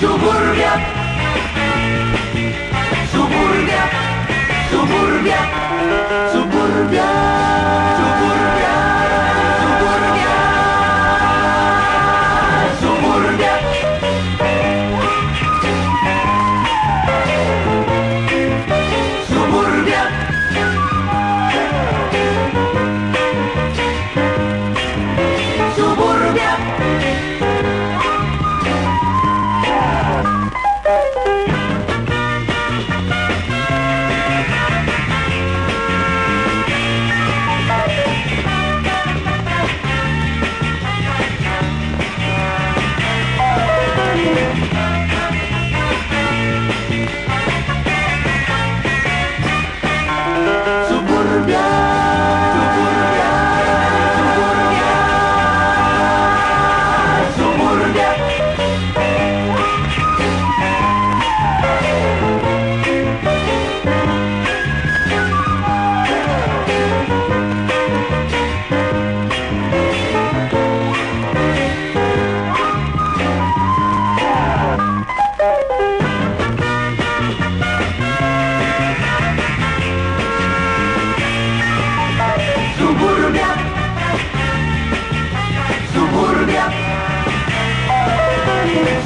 Suburbia, suburbia, suburbia, suburbia.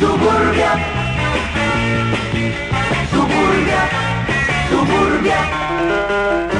suburbia, suburbia, suburbia.